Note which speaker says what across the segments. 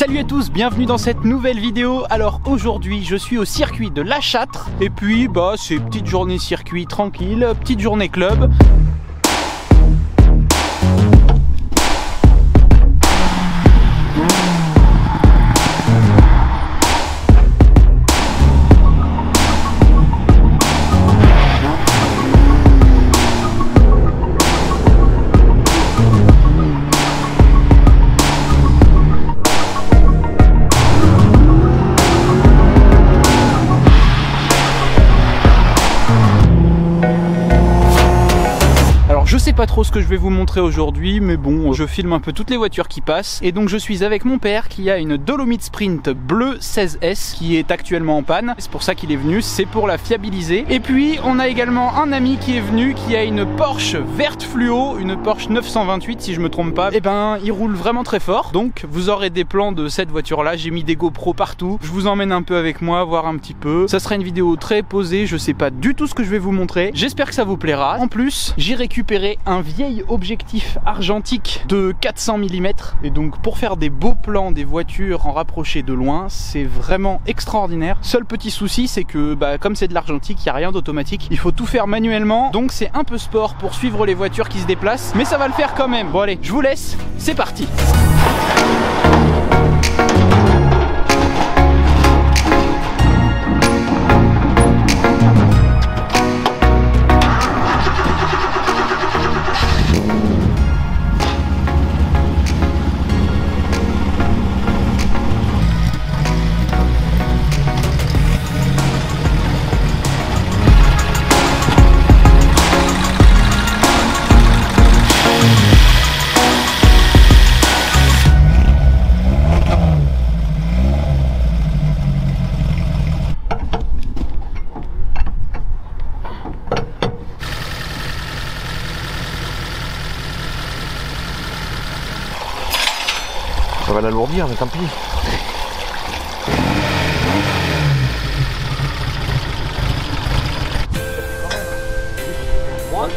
Speaker 1: Salut à tous, bienvenue dans cette nouvelle vidéo. Alors aujourd'hui, je suis au circuit de La Châtre. Et puis, bah, c'est petite journée circuit tranquille, petite journée club. Pas trop ce que je vais vous montrer aujourd'hui, mais bon, je filme un peu toutes les voitures qui passent. Et donc je suis avec mon père qui a une Dolomite Sprint bleu 16S qui est actuellement en panne. C'est pour ça qu'il est venu, c'est pour la fiabiliser. Et puis on a également un ami qui est venu qui a une Porsche verte fluo, une Porsche 928 si je me trompe pas. Et ben il roule vraiment très fort. Donc vous aurez des plans de cette voiture là. J'ai mis des GoPro partout. Je vous emmène un peu avec moi, voir un petit peu. Ça sera une vidéo très posée. Je sais pas du tout ce que je vais vous montrer. J'espère que ça vous plaira. En plus, j'ai récupéré un vieil objectif argentique de 400 mm et donc pour faire des beaux plans des voitures en rapproché de loin c'est vraiment extraordinaire. Seul petit souci c'est que bah, comme c'est de l'argentique il n'y a rien d'automatique. Il faut tout faire manuellement. Donc c'est un peu sport pour suivre les voitures qui se déplacent. Mais ça va le faire quand même. Bon allez je vous laisse. C'est parti
Speaker 2: Ça va l'alourdir, mais tant pis. Bon,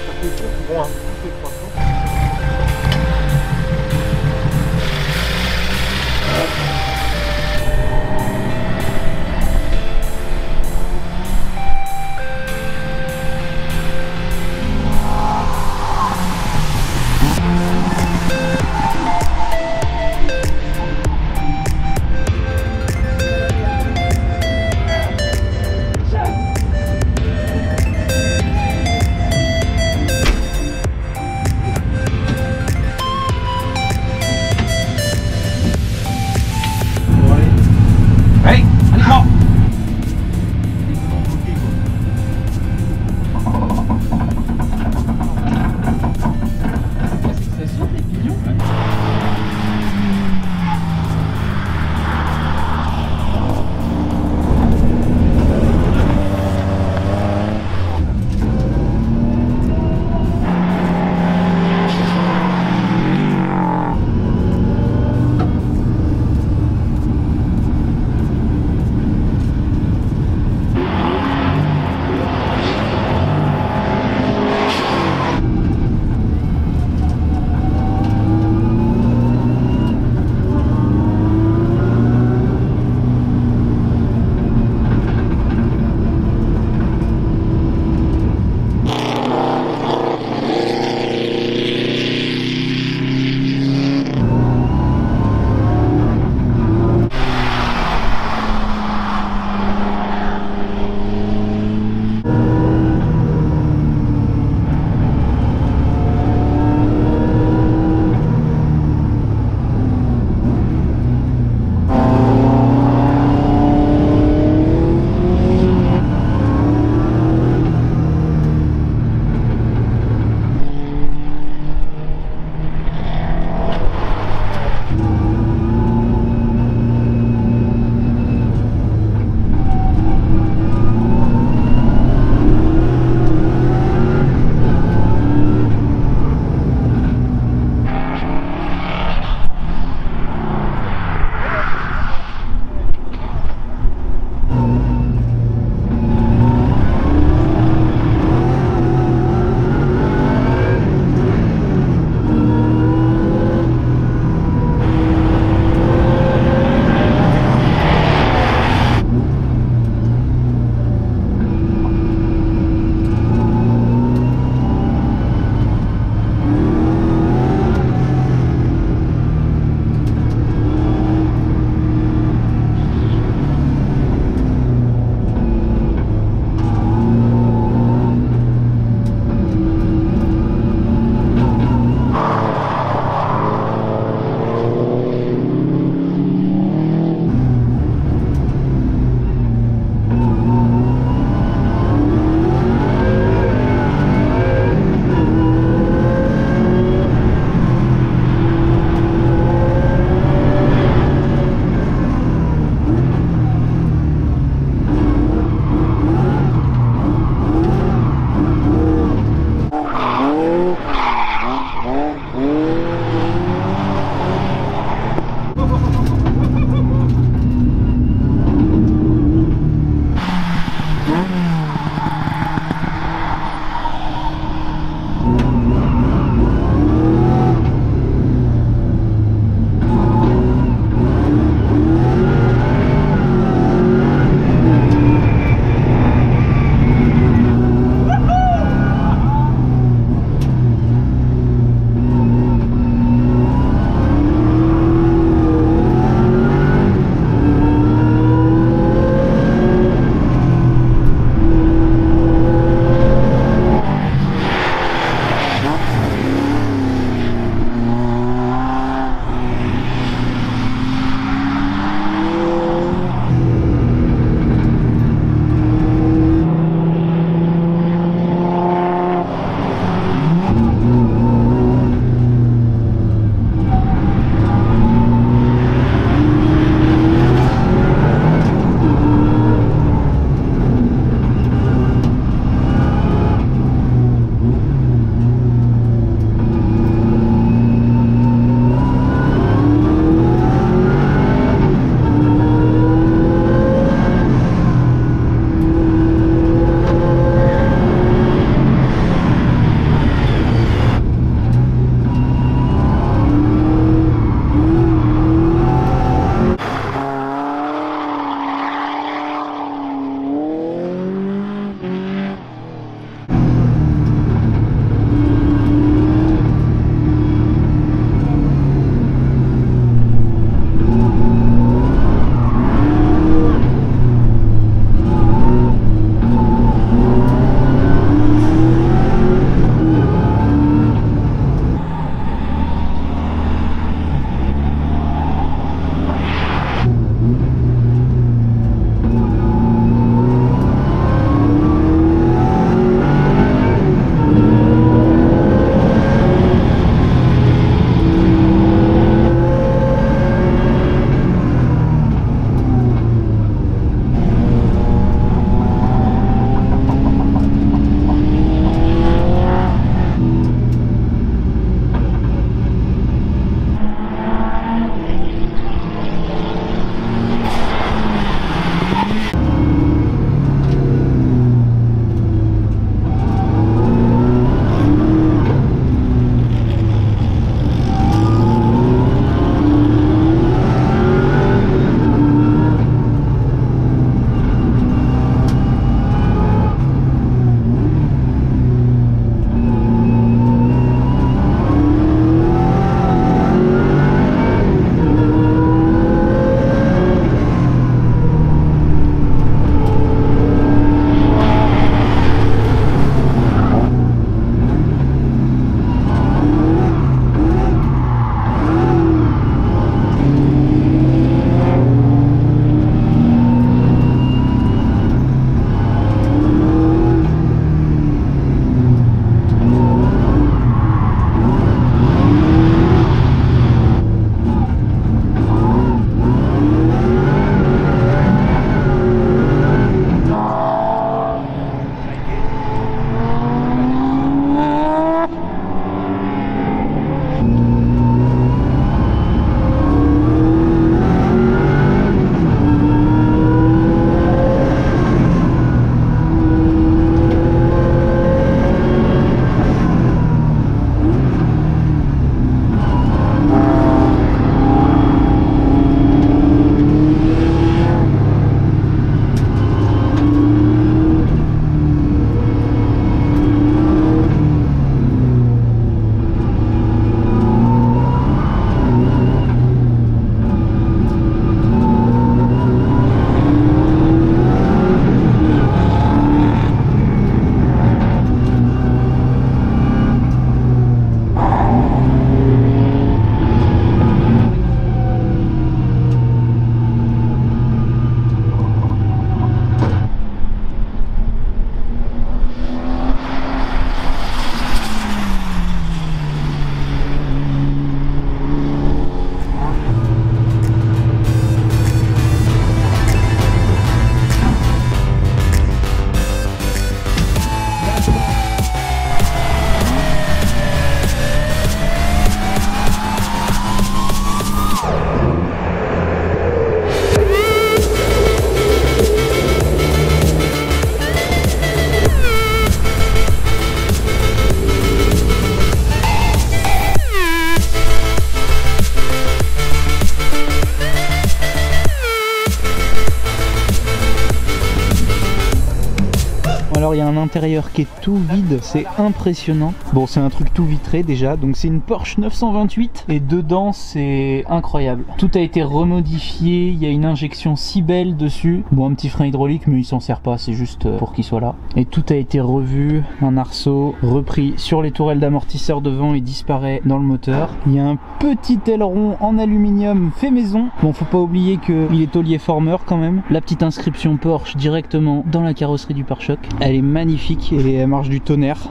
Speaker 1: l'intérieur qui est tout vide, c'est impressionnant. Bon, c'est un truc tout vitré déjà, donc c'est une Porsche 928 et dedans c'est incroyable. Tout a été remodifié, il y a une injection si belle dessus. Bon, un petit frein hydraulique, mais il s'en sert pas, c'est juste euh, pour qu'il soit là. Et tout a été revu, un arceau repris sur les tourelles d'amortisseur devant, il disparaît dans le moteur. Il y a un petit aileron en aluminium fait maison. Bon, faut pas oublier qu'il est taulier former quand même. La petite inscription Porsche directement dans la carrosserie du pare-choc. Est magnifique et elle marche du tonnerre.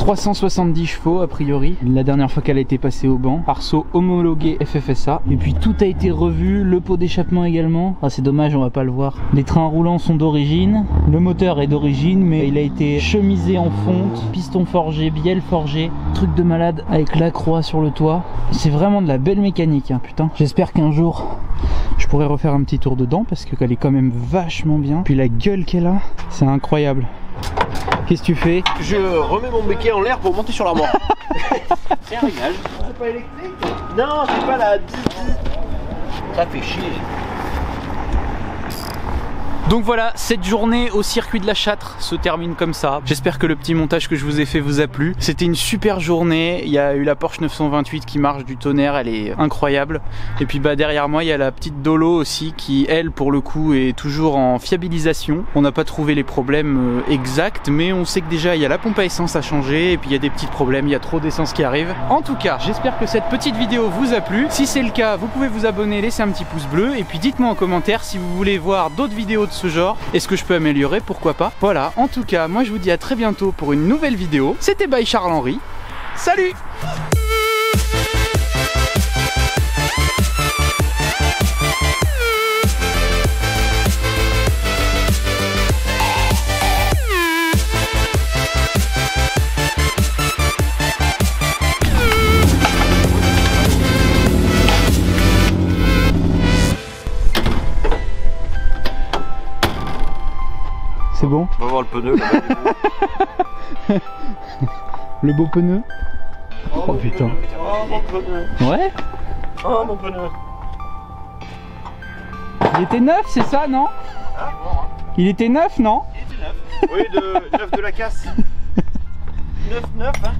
Speaker 1: 370 chevaux a priori, la dernière fois qu'elle a été passée au banc. Arceau homologué FFSA. Et puis tout a été revu, le pot d'échappement également. Ah c'est dommage, on va pas le voir. Les trains roulants sont d'origine, le moteur est d'origine, mais il a été chemisé en fonte, piston forgé, bielle forgé, truc de malade avec la croix sur le toit. C'est vraiment de la belle mécanique, hein, putain. J'espère qu'un jour je pourrais refaire un petit tour dedans parce qu'elle est quand même vachement bien. Puis la gueule qu'elle a, c'est incroyable. Qu'est-ce que tu fais
Speaker 2: Je remets mon béquet en l'air pour monter sur l'armoire.
Speaker 1: C'est un réglage.
Speaker 2: c'est pas électrique Non, c'est pas la 10 Ça fait chier.
Speaker 1: Donc voilà, cette journée au circuit de la Châtre se termine comme ça. J'espère que le petit montage que je vous ai fait vous a plu. C'était une super journée. Il y a eu la Porsche 928 qui marche du tonnerre, elle est incroyable. Et puis bah derrière moi, il y a la petite Dolo aussi qui, elle, pour le coup, est toujours en fiabilisation. On n'a pas trouvé les problèmes euh, exacts, mais on sait que déjà il y a la pompe à essence à changer et puis il y a des petits problèmes, il y a trop d'essence qui arrive. En tout cas, j'espère que cette petite vidéo vous a plu. Si c'est le cas, vous pouvez vous abonner, laisser un petit pouce bleu et puis dites-moi en commentaire si vous voulez voir d'autres vidéos ce genre. Est-ce que je peux améliorer? Pourquoi pas? Voilà, en tout cas, moi je vous dis à très bientôt pour une nouvelle vidéo. C'était by Charles-Henri. Salut C'est bon
Speaker 2: On va voir le pneu.
Speaker 1: Le beau pneu Oh putain.
Speaker 2: oh mon pneu.
Speaker 1: Ouais
Speaker 2: Oh mon pneu.
Speaker 1: Il était neuf, c'est ça, non
Speaker 2: Ah, bon, hein.
Speaker 1: Il était neuf, non
Speaker 2: Il était neuf. Oui, de, neuf de la casse. 9, 9, hein.